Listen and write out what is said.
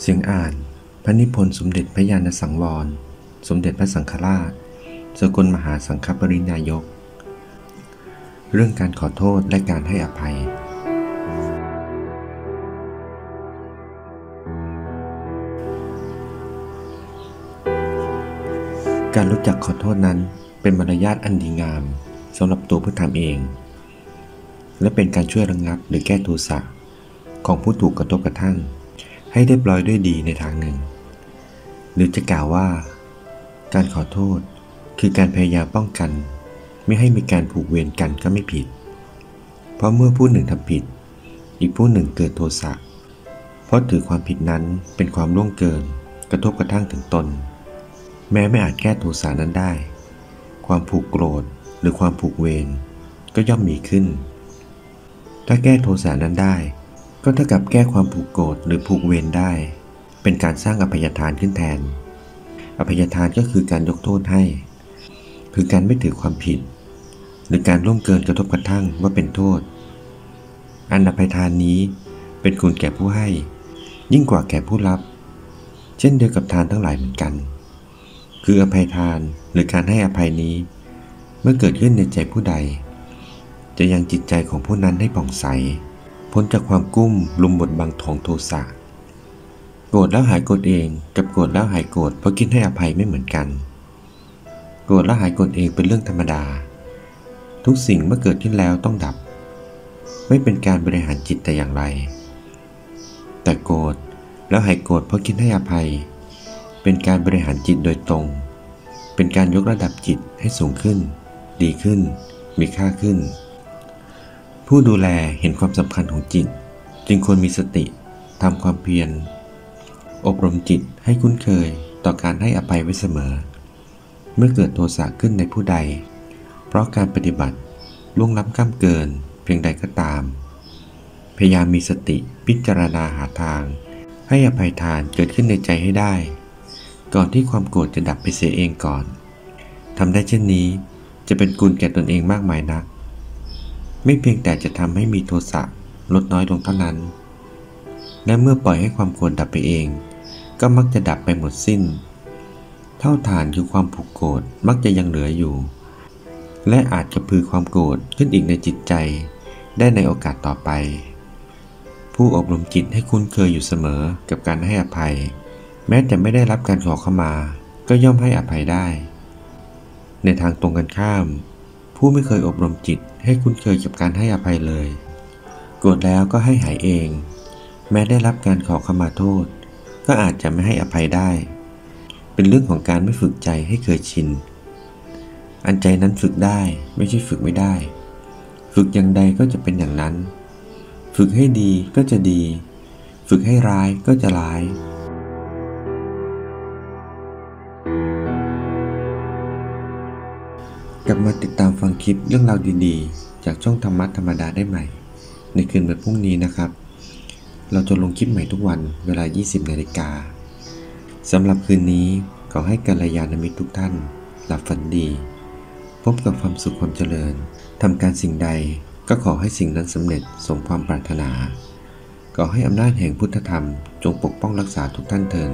เสียงอ่าน พระนิพนธ์สมเด็จพระยาณสังวร สมเด็จพระสังฆราช สกลมหาสังฆปรินายก เรื่องการขอโทษและการให้อภัย การรู้จักขอโทษนั้นเป็นมารยาทอันดีงามสำหรับตัวผู้ทำเอง และเป็นการช่วยระงงับหรือแก้โทสะของผู้ถูกกระทบกระทั่ง ให้เรียบร้อยด้วยดีในทางหนึ่ง หรือจะกล่าวว่า การขอโทษคือการพยายามป้องกัน ไม่ให้มีการผูกเวรกันก็ไม่ผิด เพราะเมื่อผู้หนึ่งทำผิด อีกผู้หนึ่งเกิดโทสะเพราะถือความผิดนั้นเป็นความล่วงเกิน กระทบกระทั่งถึงตน แม้ไม่อาจแก้โทสะนั้นได้ ความผูกโกรธหรือความผูกเวรก็ย่อมมีขึ้น ถ้าแก้โทสะนั้นได้ ก็เท่ากับแก้ความผูกโกรธหรือผูกเวรได้ เป็นการสร้างอภัยทานขึ้นแทน อภัยทานก็คือการยกโทษให้ คือการไม่ถือความผิด หรือการร่วมเกินกระทบกระทั่งว่าเป็นโทษ อันอภัยทานนี้เป็นคุณแก่ผู้ให้ ยิ่งกว่าแก่ผู้รับ เช่นเดียวกับทานทั้งหลายเหมือนกัน คืออภัยทานหรือการให้อภัยนี้ เมื่อเกิดขึ้นในใจผู้ใด จะยังจิตใจของผู้นั้นให้ผ่องใส พ้นจากความกุ้มลุมบดบังของโทสะโกรธแล้วหายโกรธเองกับโกรธแล้วหายโกรธเพราะคิดให้อภัยไม่เหมือนกัน โกรธแล้วหายโกรธเองเป็นเรื่องธรรมดา ทุกสิ่งเมื่อเกิดขึ้นแล้วต้องดับ ไม่เป็นการบริหารจิตแต่อย่างไร แต่โกรธแล้วหายโกรธเพราะคิดให้อภัย เป็นการบริหารจิตโดยตรง เป็นการยกระดับจิตให้สูงขึ้น ดีขึ้น มีค่าขึ้น ผู้ดูแลเห็นความสำคัญของจิต จึงควรมีสติทำความเพียร อบรมจิตให้คุ้นเคยต่อการให้อภัยไว้เสมอ เมื่อเกิดโทสะขึ้นในผู้ใด เพราะการปฏิบัติล่วงล้ำข้ามเกิน เพียงใดก็ตาม พยายามมีสติพิจารณาหาทาง ให้อภัยทานเกิดขึ้นในใจให้ได้ ก่อนที่ความโกรธจะดับไปเสียเองก่อนทำได้เช่นนี้จะเป็นกุลแก่ตนเองมากมายนัก ไม่เพียงแต่จะทำให้มีโทสะลดน้อยลงเท่านั้น และเมื่อปล่อยให้ความโกรธดับไปเอง ก็มักจะดับไปหมดสิ้น เท่าฐานคือความผูกโกรธมักจะยังเหลืออยู่ และอาจกระพือความโกรธขึ้นอีกในจิตใจ ได้ในโอกาสต่อไป ผู้อบรมจิตให้คุ้นเคยอยู่เสมอกับการให้อภัย แม้แต่ไม่ได้รับการขอเข้ามา ก็ย่อมให้อภัยได้ ในทางตรงกันข้าม ผู้ไม่เคยอบรมจิต ให้คุ้นเคยกับการให้อภัยเลย โกรธแล้วก็ให้หายเอง แม้ได้รับการขอขมาโทษ ก็อาจจะไม่ให้อภัยได้ เป็นเรื่องของการไม่ฝึกใจให้เคยชิน อันใจนั้นฝึกได้ไม่ใช่ฝึกไม่ได้ ฝึกอย่างใดก็จะเป็นอย่างนั้น ฝึกให้ดีก็จะดี ฝึกให้ร้ายก็จะร้าย กลับมาติดตามฟังคลิปเรื่องราวดีๆ จากช่องธรรมะธรรมดาได้ใหม่ ในคืนวันพรุ่งนี้นะครับ เราจะลงคลิปใหม่ทุกวันเวลา 20 นาฬิกาสำหรับคืนนี้ขอให้กัลยาณมิตรทุกท่าน หลับฝันดี พบกับความสุขความเจริญทำการสิ่งใดก็ขอให้สิ่งนั้นสำเร็จสมความปรารถนา ขอให้อำนาจแห่งพุทธธรรม จงปกป้องรักษาทุกท่านเถิด